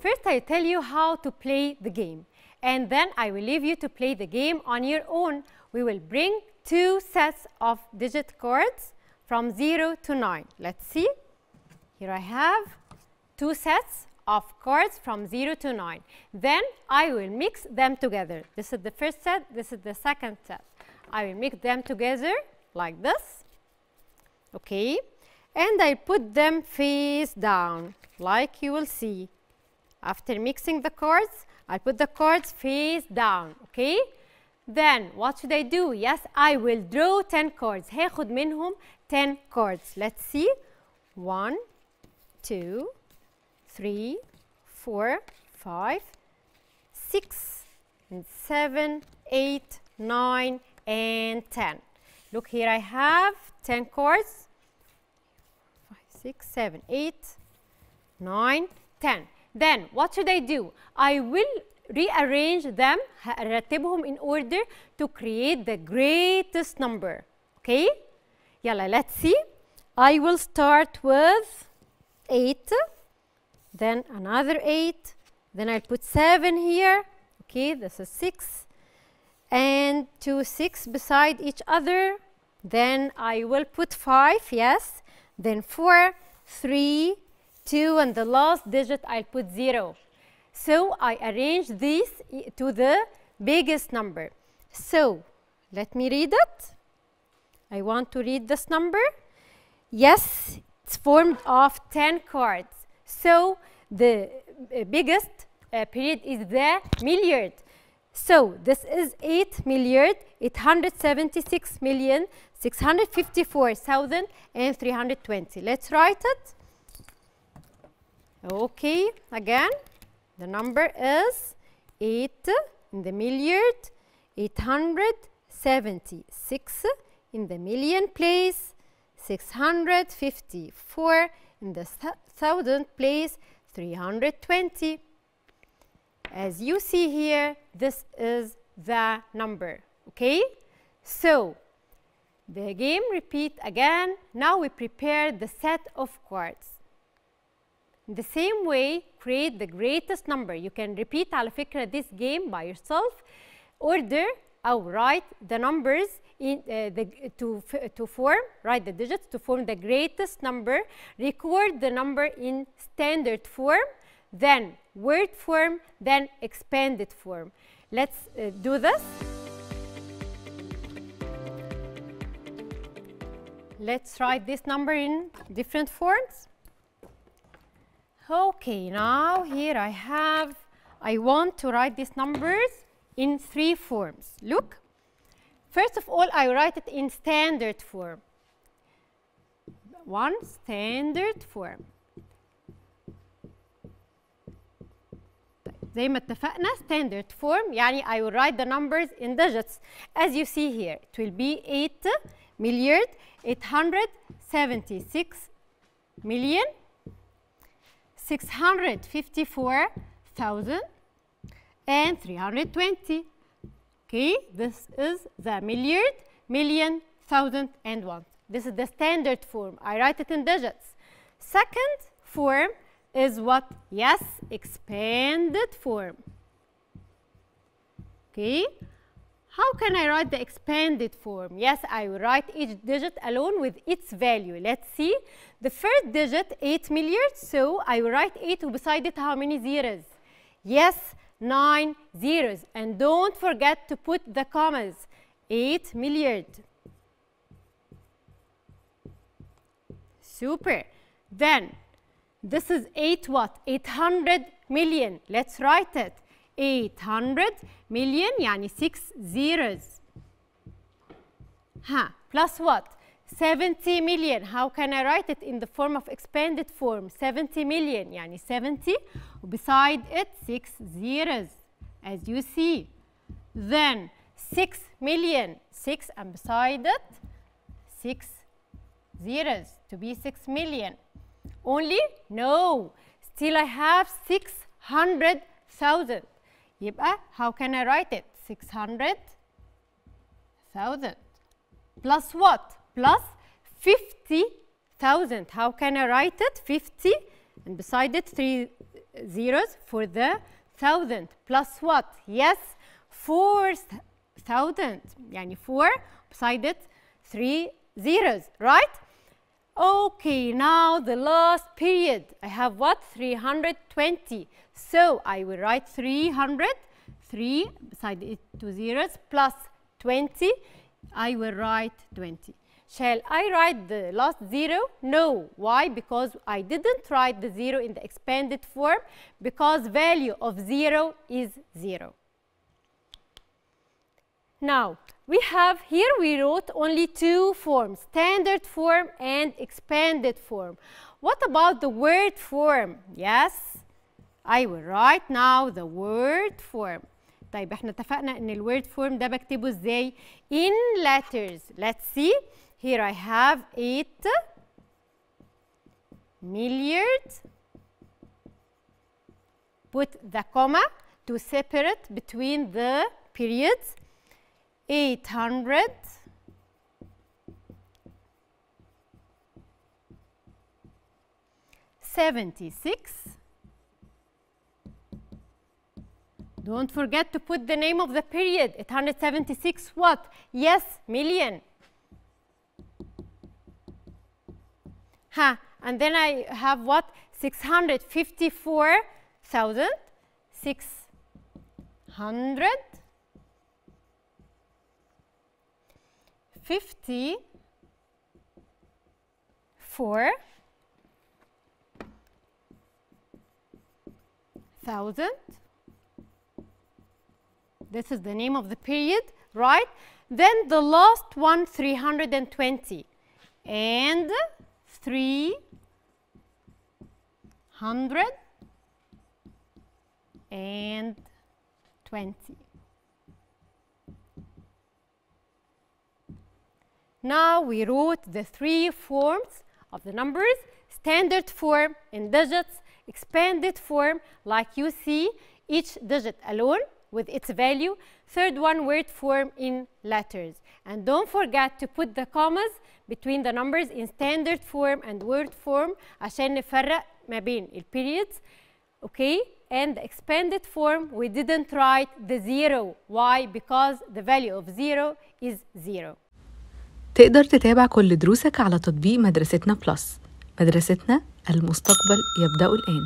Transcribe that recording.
First, I tell you how to play the game. And then I will leave you to play the game on your own. We will bring two sets of digit cards from 0 to 9. Let's see. Here I have two sets of cards from 0 to 9. Then I will mix them together. This is the first set, this is the second set. I will mix them together like this. Okay. And I put them face down like you will see. After mixing the cards, I put the cards face down. Okay. Then what should I do? Yes, I will draw 10 cards. هاخد منهم 10 cards. Let's see. 1 2 3 4 5 6 and 7 8 9 and 10. Look here I have 10 cards. 5 6 7 8 9 10. Then what should I do? I will rearrange them هرتبهم in order to create the greatest number. Okay? يلا let's see. I will start with 8 then another 8 then I'll put 7 here okay this is 6 and two 6 beside each other then I will put 5 yes then 4 3 2 and the last digit I'll put 0 so I arrange these to the biggest number so let me read it I want to read this number yes it's formed of 10 cards so the uh, biggest uh, period is the milliard. So this is 8 milliard 876 million 654,320. Let's write it. Okay, again, the number is 8 in the milliard 876 in the million place 654 in the thousand place 320 as you see here this is the number okay? So the game repeat again. Now we prepare the set of cards in the same way create the greatest number you can repeat على فكرة this game by yourself order أو write the numbers in uh, the, to, to form, write the digits to form the greatest number, record the number in standard form, then word form, then expanded form. Let's uh, do this. Let's write this number in different forms. Okay, now here I have, I want to write these numbers in three forms. Look. First of all, I write it in standard form. One standard form. زي ما اتفقنا standard form يعني I will write the numbers in digits as you see here it will be 8 milliard 876 million 654,000 and 320 Okay, this is the milliard, million, thousand, and one. This is the standard form. I write it in digits. Second form is what? Yes, expanded form. Okay. How can I write the expanded form? Yes, I will write each digit alone with its value. Let's see. The first digit, 8 milliard, so I will write 8 beside it how many zeros? Yes, 9 zeros. And don't forget to put the commas. 8 milliard. Super. Then, this is 8 what? 800 million. Let's write it. 800 million يعني 6 zeros. Ha, plus what? 70 million. How can I write it in the form of expanded form? 70 million يعني 70 beside it 6 zeros as you see. Then 6 million, 6 and beside it 6 zeros to be 6 million. Only? No. Still I have 600,000. يبقى how can I write it? 600,000 plus what? Plus 50,000. How can I write it? 50 and beside it 3 zeros for the thousand plus what yes four thousand يعني four beside it three zeros right okay now the last period I have what 320 so I will write 300 3 beside it two zeros plus 20 I will write 20 Shall I write the last zero? No. Why? Because I didn't write the zero in the expanded form because value of zero is zero. Now, we have here we wrote only two forms, standard form and expanded form. What about the word form? Yes, I will write now the word form. طيب احنا اتفقنا ان الوord form ده بكتبه ازاي؟ In letters. Let's see. Here I have 8 milliard. Put the comma to separate between the periods. 800 76 Don't forget to put the name of the period. 876 what? Yes, million. Huh. And then I have what? 654,000. 600. 54 thousand. This is the name of the period, right? Then the last one, 320. And 300 and 20. Now we wrote the three forms of the numbers, standard form in digits, expanded form like you see, each digit alone with its value, third one word form in letters. And don't forget to put the commas between the numbers in standard form and word form عشان نفرق ما بين periods, okay? And the expanded form, we didn't write the zero. Why? Because the value of zero is zero. تقدر تتابع كل دروسك على تطبيق مدرستنا بلس مدرستنا المستقبل يبدأ الآن